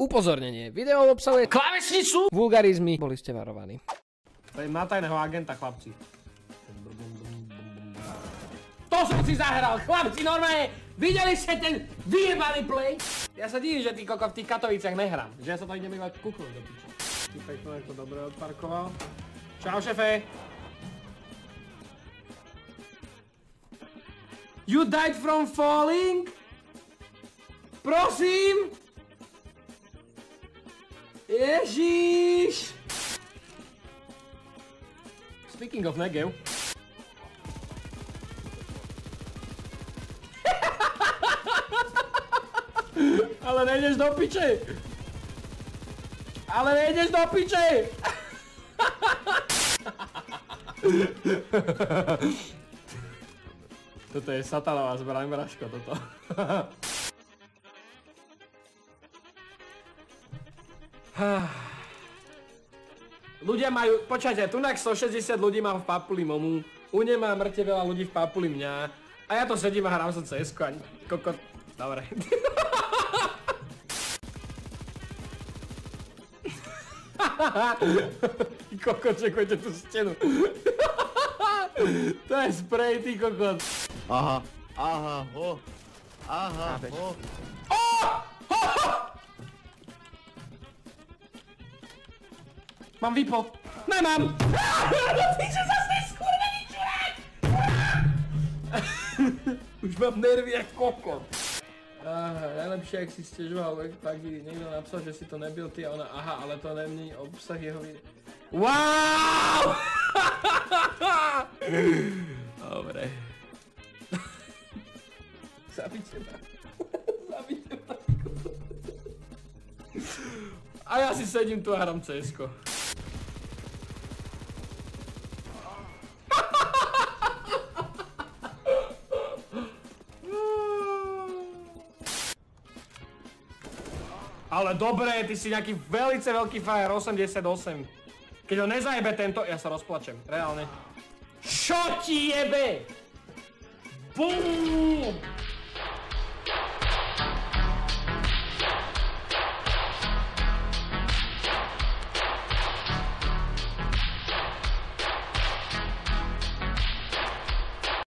Upozornenie. Video obsahuje klávesnicu, vulgarizmy. Boli ste varovaní. To je na tajného agenta, chlapci. To som si zahral, chlapci, normálne! Videli ste ten vyjebaný play? Ja sa divím, že ty koko v tých Katoviciach nehrám. Že ja sa to idem iba kúknúť do piče. Ty pekno, ako dobre odparkoval. Čau, šefe. You died from falling? Prosím? Ježiš! Speaking of Negev. Ale nejdeš do piče! Ale nejdeš do piče! Toto je satanová zbraň, Braško, toto. Ľudia majú, počkajte, tunak 160 ľudí mám v Papuli Momu, u ne má mŕte veľa ľudí v Papuli mňa a ja to sedím a hrám sa cs a koko... Dobre. Kokot, čekujte tú stenu. to je spray, ty kokot. Aha, aha, ho. Aha, ho. Mám vypo. Nemám. Ty sa zase skurvený čurák. Už mám nervy jak kokot. Aha, najlepšie, ak si stežoval, tak by niekto napsal, že si to nebil ty a ona, aha, ale to není obsah jeho videa. Wow! Dobre. Zabite ma. Zabite ma. A ja si sedím tu a hram CS-ko. Ale dobre, ty si nejaký velice veľký frajer, 88. Keď ho nezajebe tento, ja sa rozplačem, reálne. Čo ti jebe? Bum!